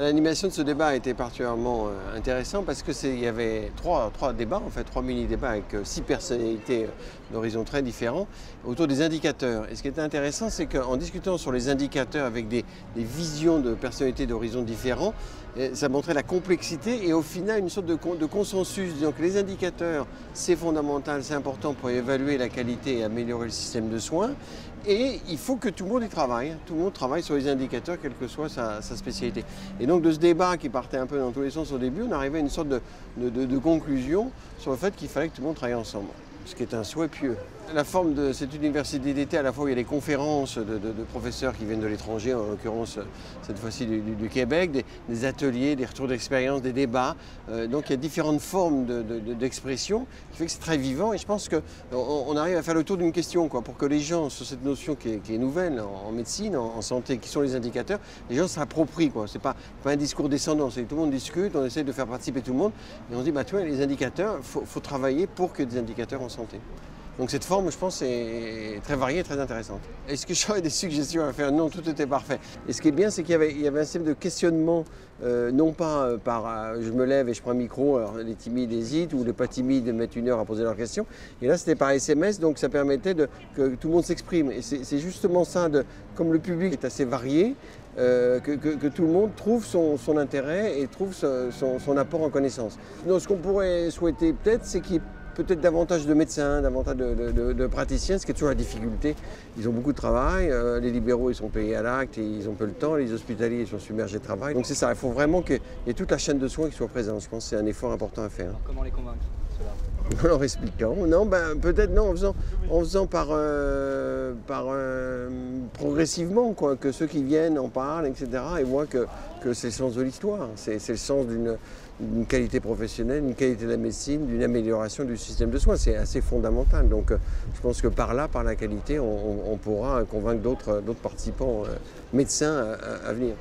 L'animation de ce débat a été particulièrement euh, intéressant parce qu'il y avait trois, débats, en fait trois mini-débats avec euh, six personnalités euh, d'horizons très différents autour des indicateurs. Et ce qui était intéressant, c'est qu'en discutant sur les indicateurs avec des, visions de personnalités d'horizons différents, ça montrait la complexité et au final une sorte de, consensus disant que les indicateurs, c'est fondamental, c'est important pour évaluer la qualité et améliorer le système de soins. Et il faut que tout le monde y travaille. Tout le monde travaille sur les indicateurs, quelle que soit sa, spécialité. Donc de ce débat qui partait un peu dans tous les sens au début, on arrivait à une sorte de, de, conclusion sur le fait qu'il fallait que tout le monde travaille ensemble, ce qui est un souhait pieux. La forme de cette université d'été, à la fois il y a des conférences de, de, de professeurs qui viennent de l'étranger, en l'occurrence cette fois-ci du, Québec, des, ateliers, des retours d'expérience, des débats. Euh, donc il y a différentes formes d'expression qui fait que c'est très vivant et je pense qu'on on arrive à faire le tour d'une question quoi, pour que les gens, sur cette notion qui est, nouvelle en, médecine, en, santé, qui sont les indicateurs, les gens s'approprient. Ce n'est pas, un discours descendant, c'est tout le monde discute, on essaie de faire participer tout le monde et on dit bah, tu vois, les indicateurs, il faut, faut travailler pour que des indicateurs en Donc cette forme, je pense, est très variée et très intéressante. Est-ce que j'aurais des suggestions à faire? Non, tout était parfait. Et ce qui est bien, c'est qu'il y, avait un système de questionnement, euh, non pas euh, par euh, je me lève et je prends un micro, les timides hésitent, ou les pas timides mettent une heure à poser leurs questions. Et là, c'était par SMS, donc ça permettait que tout le monde s'exprime. Et c'est justement ça, comme le public est assez varié, que, tout le monde trouve son, intérêt et trouve son, apport en connaissance. Donc ce qu'on pourrait souhaiter peut-être, c'est qu'il peut-être davantage de médecins, davantage de, praticiens, ce qui est toujours la difficulté. Ils ont beaucoup de travail, euh, les libéraux ils sont payés à l'acte ils ont peu le temps, les hospitaliers sont submergés de travail. Donc c'est ça, il faut vraiment qu'il y ait toute la chaîne de soins qui soit présente. Je pense que c'est un effort important à faire. Comment les convaincre? En leur expliquant. Non, ben, peut-être non, en faisant, en faisant par, euh, par euh, progressivement, quoi, que ceux qui viennent en parlent, etc. et voient que, que c'est le sens de l'histoire, c'est le sens d'une qualité professionnelle, d'une qualité de la médecine, d'une amélioration du système de soins. C'est assez fondamental. Donc euh, je pense que par là, par la qualité, on, pourra convaincre d'autres participants médecins à venir.